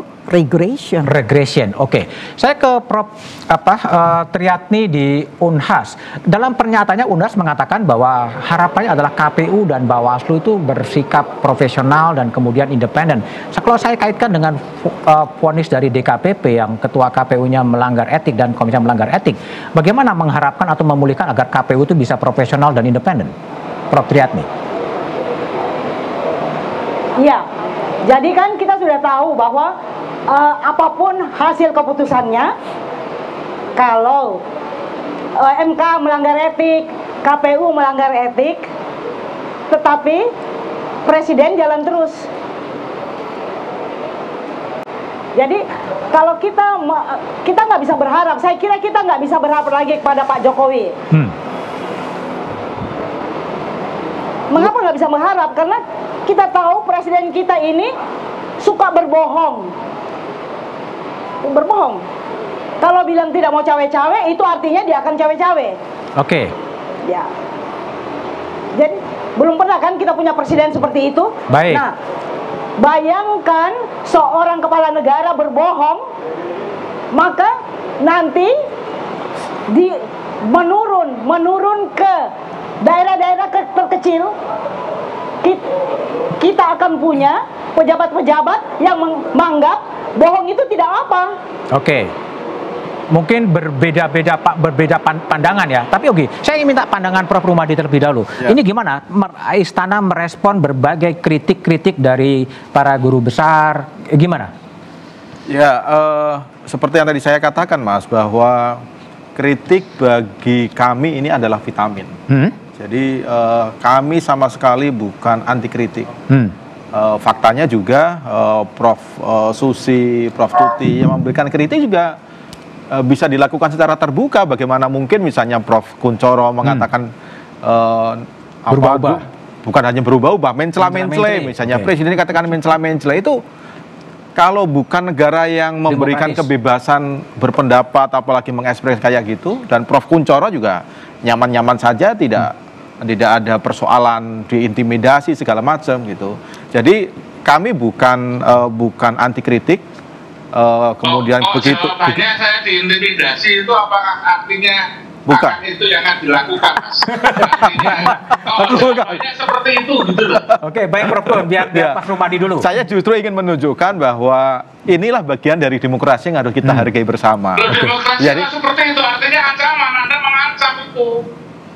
itu regression. Regression, oke. Saya ke Prof apa uh, Triatni di Unhas. Dalam pernyataannya Unhas mengatakan bahwa harapannya adalah KPU dan Bawaslu itu bersikap profesional dan kemudian independen. Kalau saya kaitkan dengan uh, vonis dari DKPP yang ketua KPU-nya melanggar etik dan komisi melanggar etik, bagaimana mengharapkan atau memulihkan agar KPU itu bisa profesional dan independen? Prof Triatni. Iya, jadi kan kita sudah tahu bahwa uh, apa pun hasil keputusannya, kalau uh, eh, MK melanggar etik, KPU melanggar etik, tetapi presiden jalan terus. Jadi kalau kita kita nggak bisa berharap, saya kira kita nggak bisa berharap lagi kepada Pak Jokowi. Hmm. Mengapa nggak bisa mengharap? Karena kita tahu presiden kita ini suka berbohong. Berbohong. Kalau bilang tidak mau cawe-cawe, itu artinya dia akan cawe-cawe. Oke. Okay. Ya. Jadi belum pernah kan kita punya presiden seperti itu. Baik. Nah, bayangkan seorang kepala negara berbohong, maka nanti di menurun menurun ke daerah-daerah terkecil kita akan punya pejabat-pejabat yang menganggap bohong itu tidak apa. Oke. Okay. Mungkin berbeda-beda Pak berbeda pandangan ya. Tapi oke, okay, saya ingin minta pandangan Prof Rumadi terlebih dahulu. Ya. Ini gimana istana merespon berbagai kritik-kritik dari para guru besar? Gimana? Ya, uh, seperti yang tadi saya katakan Mas bahwa kritik bagi kami ini adalah vitamin. Hmm? Jadi uh, kami sama sekali bukan anti kritik. Hmm. Uh, faktanya juga uh, Prof uh, Susi, Prof Tuti yang memberikan kritik juga uh, bisa dilakukan secara terbuka. Bagaimana mungkin misalnya Prof Kuncoro mengatakan hmm. uh, berubah-ubah, bukan hanya berubah-ubah, mencela-mencela, misalnya okay. presiden katakan mencela-mencela itu kalau bukan negara yang memberikan Demokratis. kebebasan berpendapat apalagi mengekspresi kayak gitu dan Prof Kuncoro juga nyaman-nyaman saja tidak hmm tidak ada persoalan diintimidasi segala macam gitu. Jadi kami bukan uh, bukan anti kritik. Uh, kemudian oh, oh, begitu. Jawabannya saya diintimidasi itu apakah artinya Bukan. itu yang akan dilakukan, Mas. Artinya, seperti itu gitu loh. Oke, baik Prof. Biar, biar ya. Pak Rumadi dulu. Saya justru ingin menunjukkan bahwa inilah bagian dari demokrasi yang harus kita hmm. hargai bersama. Loh, demokrasi Jadi, seperti itu artinya ancaman, Anda mengancam itu.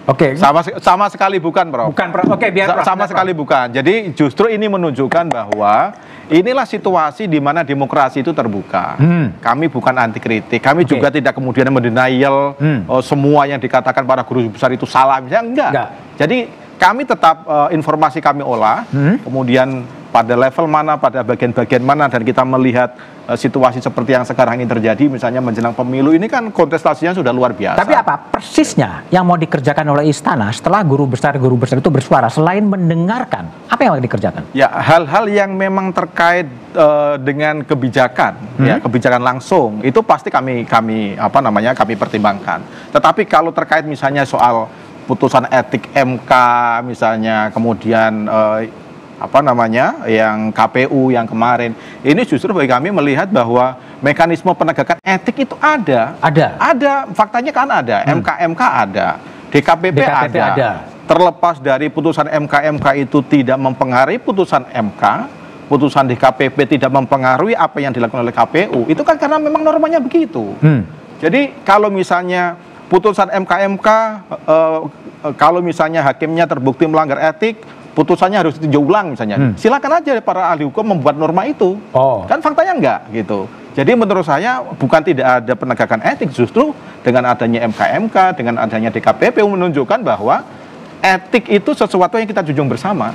Oke. Okay. Sama sama sekali bukan, Bro. Bukan, Bro. Oke, okay, biar Prof. Sama sekali bukan. Jadi justru ini menunjukkan bahwa inilah situasi di mana demokrasi itu terbuka. Hmm. Kami bukan anti kritik. Kami okay. juga tidak kemudian mendenial hmm. uh, semua yang dikatakan para guru besar itu salah. Misalnya enggak. enggak. Jadi kami tetap uh, informasi kami olah, hmm. kemudian pada level mana, pada bagian-bagian mana, dan kita melihat uh, situasi seperti yang sekarang ini terjadi, misalnya menjelang pemilu ini kan kontestasinya sudah luar biasa. Tapi apa persisnya yang mau dikerjakan oleh istana setelah guru besar guru besar itu bersuara selain mendengarkan, apa yang mau dikerjakan? Ya hal-hal yang memang terkait uh, dengan kebijakan, hmm? ya kebijakan langsung itu pasti kami kami apa namanya kami pertimbangkan. Tetapi kalau terkait misalnya soal putusan etik MK misalnya, kemudian uh, apa namanya yang KPU yang kemarin. Ini justru bagi kami melihat bahwa mekanisme penegakan etik itu ada. Ada. Ada. Faktanya kan ada. Hmm. MK MK ada. DKPP, DKPP ada. ada. Terlepas dari putusan MK MK itu tidak mempengaruhi putusan MK putusan DKPP tidak mempengaruhi apa yang dilakukan oleh KPU itu kan karena memang normanya begitu. Hmm. jadi kalau misalnya putusan MK MK uh, uh, kalau misalnya hakimnya terbukti melanggar etik putusannya harus ditinjau ulang misalnya. Hmm. Silakan aja para ahli hukum membuat norma itu. Oh. Kan faktanya enggak gitu. Jadi menurut saya bukan tidak ada penegakan etik, justru dengan adanya MKMK, dengan adanya DKPP menunjukkan bahwa etik itu sesuatu yang kita junjung bersama.